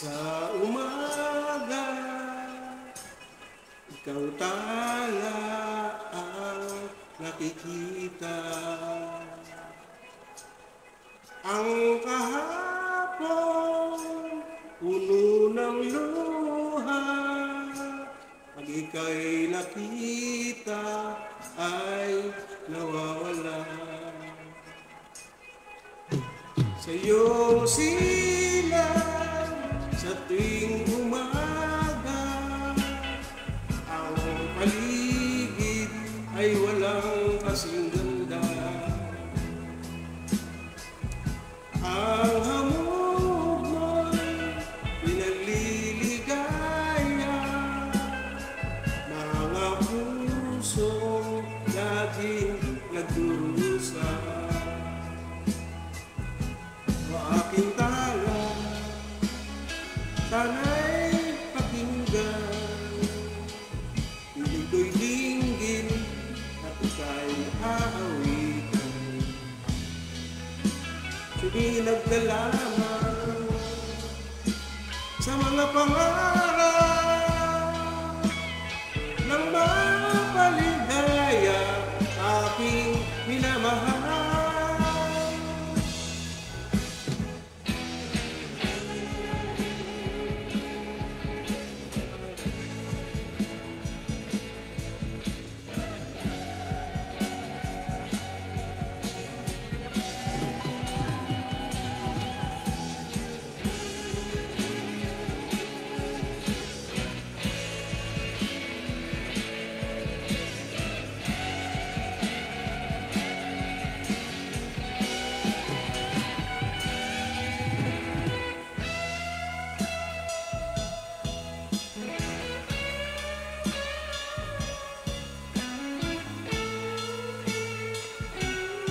Sa umaga, ikaw tala ang nakikita. Ang kahapon, puno ng luha, pag ika'y nakita ay nawawala. Sa iyong sila, sa tuwing umaga Ang paligid ay walang kasing ganda Ang hamog mo'y pinaliligaya Mga nagdurusa Sana'y pakinggan Piling ko'y dinggin At ika'y aawitan. Sumilag ka lamang Sa mga pangarap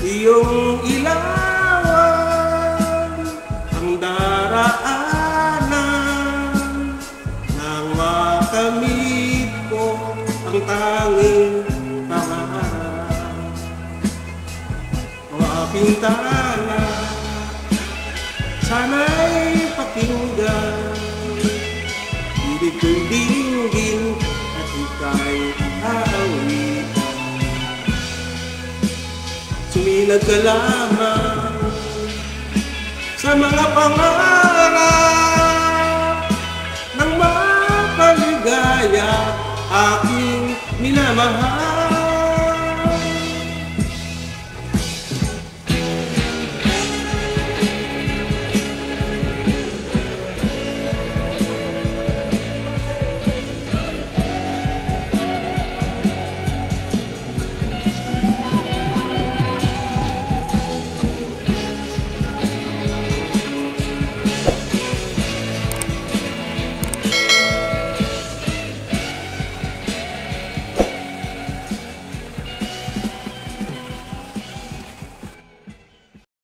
Iyong ilawan ang daraanan Nang makamit ko ang tanging pangarap o aking tala Sumilag ka lamang Sa mga pangarap Nang mapaligaya Aking minamahal